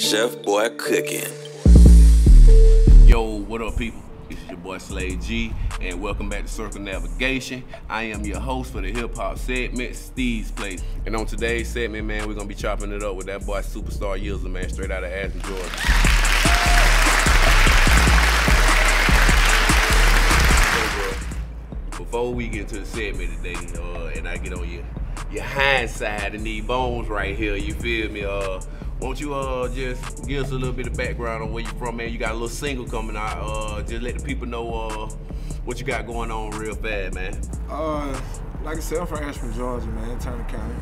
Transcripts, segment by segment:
Chef Boy Cooking. Yo, what up, people? This is your boy Slade G, and welcome back to Circle Navigation. I am your host for the hip hop segment, Steve's Place. And on today's segment, man, we're gonna be chopping it up with that boy Superstar Yilza, man, straight out of Athens, Georgia. Before we get to the segment today, uh, and I get on your your hindsight and these bones right here, you feel me? Uh, won't you uh just give us a little bit of background on where you from, man? You got a little single coming out. Uh, just let the people know uh what you got going on real fast, man. Uh, like I said, I'm from Ashburn, Georgia, man, Turner County.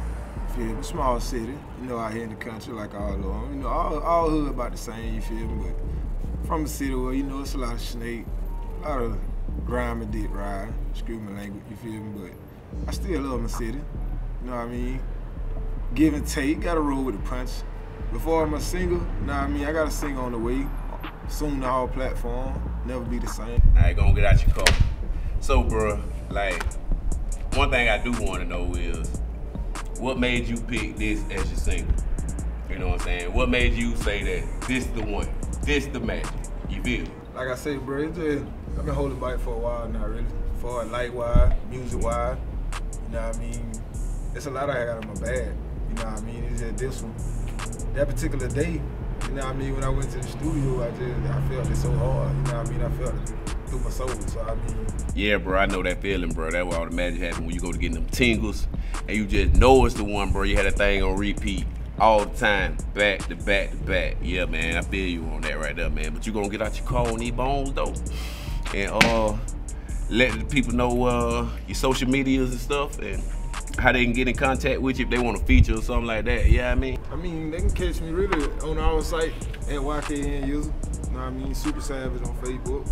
Feel me? Small city, you know, out here in the country, like all of them. You know, all, all hood about the same, you feel me? But from a city where, you know, it's a lot of snake, a lot of grime and dick ride, excuse my language, you feel me? But I still love my city, you know what I mean? Give and take, gotta roll with the punch. Before I'm a single, you know what I mean? I got a single on the way. Soon to all platform, never be the same. All right, gonna get out your car. So, bro, like, one thing I do want to know is what made you pick this as your single? You know what I'm saying? What made you say that this the one, this the magic? You feel? like I say, bro, it's just, I've been holding back for a while now, really. For light wise, music wise, you know what I mean? It's a lot I got in my bag, you know what I mean? It's just this one. That particular day, you know what I mean? When I went to the studio, I just, I felt it so hard, you know what I mean? I felt it through my soul, so I mean, Yeah, bro, I know that feeling, bro. That's what all the magic happen when you go to get them tingles and you just know it's the one, bro. You had a thing on repeat all the time, back to back to back. Yeah, man, I feel you on that right there, man. But you gonna get out your car on these bones though, and uh, let the people know uh your social medias and stuff and how they can get in contact with you if they want to feature or something like that. Yeah, I mean, I mean, they can catch me really on our site at YKN User. You know what I mean? Super Savage on Facebook.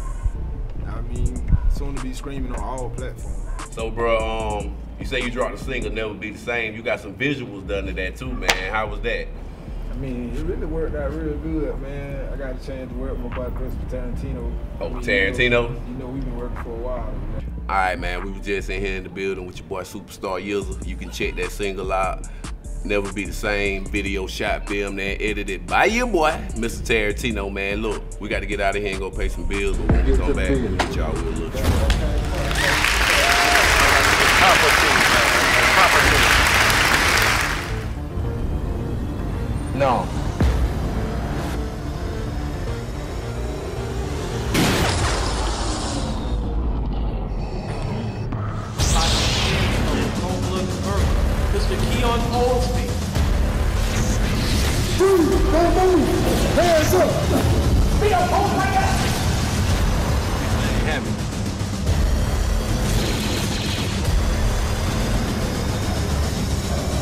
You know what I mean, soon to be screaming on all platforms. so bro, um, you say you dropped a single, never be the same. You got some visuals done to that too, man. How was that? I mean, it really worked out real good, man. I got a chance to work with my boy Christopher Tarantino. Oh, I mean, Tarantino? You know, you know, we've been working for a while. Man. All right, man. We was just in here in the building with your boy Superstar Yilza. You can check that single out. Never be the same. Video shot, filmed, and edited by your boy, Mr. Tarantino. Man, look, we got to get out of here and go pay some bills. But when we come back, we'll get y'all with a little treat.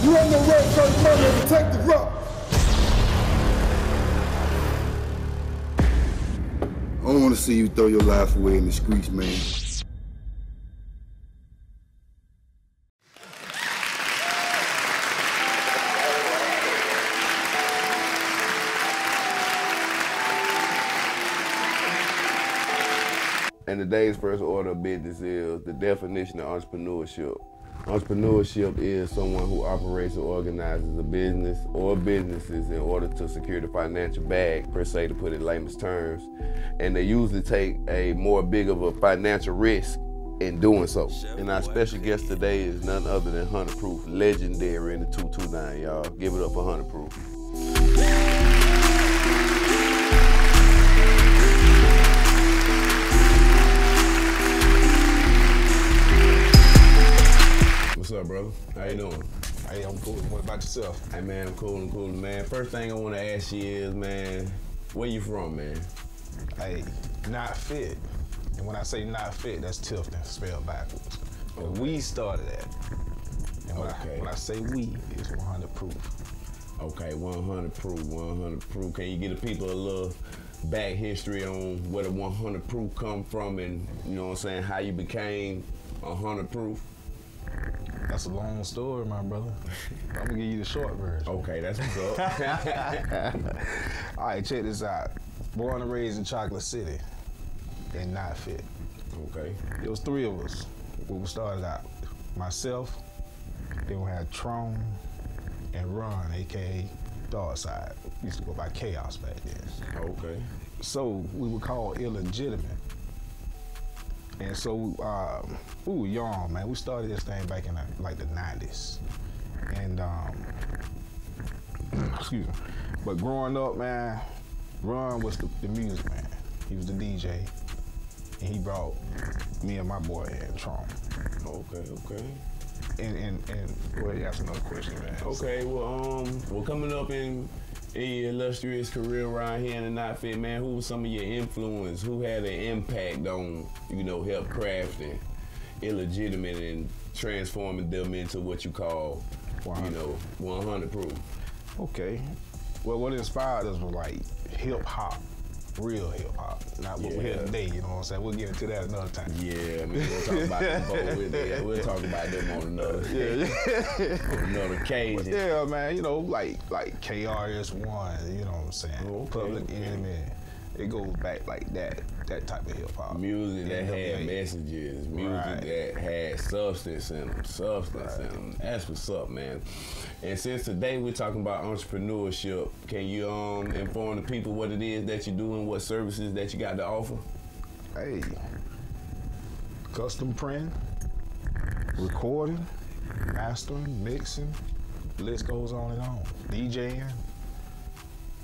You have no right to charge money and Detective Rock. I don't want to see you throw your life away in the streets, man. And today's first order of business is the definition of entrepreneurship. Entrepreneurship is someone who operates or organizes a business or businesses in order to secure the financial bag, per se, to put it in layman's terms. And they usually take a more big of a financial risk in doing so. And our special guest today is none other than 100 Proof, legendary in the 229, y'all. Give it up for 100 Proof. Doing? Hey, I'm cool. What about yourself? Hey man, I'm cool, I'm cool, man. First thing I want to ask you is, man, where you from, man? Hey, not fit. And when I say not fit, that's Tifton, spelled backwards. And we started that. And when, Okay. I, when I say we, it's 100 proof. Okay, 100 proof, 100 proof. Can you give the people a little back history on where the 100 proof come from and, you know what I'm saying, how you became 100 proof? That's a long story, my brother. I'm gonna give you the short version. Okay, that's what's up. All right, check this out. Born and raised in Chocolate City, and not fit. okay. It was three of us. We started out. Myself, then we had Tron and Ron, aka Star Side. Used to go by Chaos back then. Okay. So we were called illegitimate. And so um, were young, man. We started this thing back in the, like the 90s. And, um, excuse me. But growing up, man, Ron was the, the music man. He was the DJ. And he brought me and my boy in Trump. Okay, okay. And, and, and, well, you asked another question, man. Okay, well, um, well, coming up in, your illustrious career around here in the Not Fit, man, who was some of your influence? Who had an impact on, you know, help crafting illegitimate and transforming them into what you call, you know, 100 proof? Okay. Well, what inspired us was like hip hop, real hip hop, not what we Yeah. hear today. You know what I'm saying? We'll get into that another time. Yeah, I we'll talk about them both with that. We'll talk about them on another, on another occasion. Yeah, man. You know, like like KRS One. You know what I'm saying? Okay, Public. Enemy. It goes back like that. That type of hip hop. Music that had NWA. messages, music Right. that had substance in them, substance in them. That's what's up, man. And since today we're talking about entrepreneurship, can you um inform the people what it is that you do and what services that you got to offer? Hey. Custom print, recording, mastering, mixing. List goes on and on. DJing.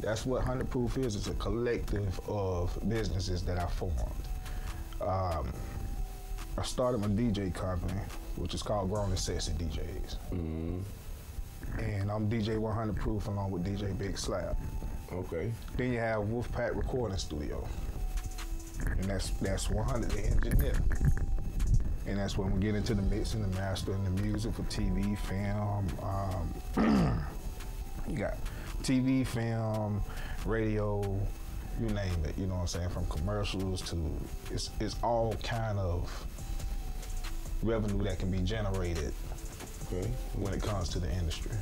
That's what 100 Proof is. It's a collective of businesses that I formed. Um, I started my DJ company, which is called Grown and Sexy DJs. And I'm DJ 100 Proof along with DJ Big Slap. Okay. Then you have Wolfpack Recording Studio. And that's that's 100 the engineer. And that's when we get into the mixing, the mastering, the music for TV, film. Um, you got TV, film, radio, you name it. You know what I'm saying? From commercials to it's it's all kind of revenue that can be generated Okay. when it comes to the industry.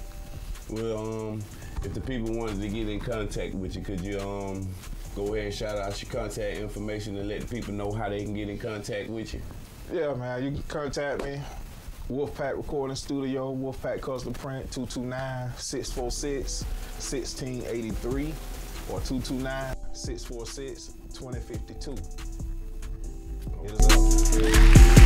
Well, um, if the people wanted to get in contact with you, could you um go ahead and shout out your contact information and let the people know how they can get in contact with you? Yeah, man, you can contact me. Wolfpack Recording Studio, Wolfpack Custom Print, 229-646-1683 or 229-646-2052. Hit us up.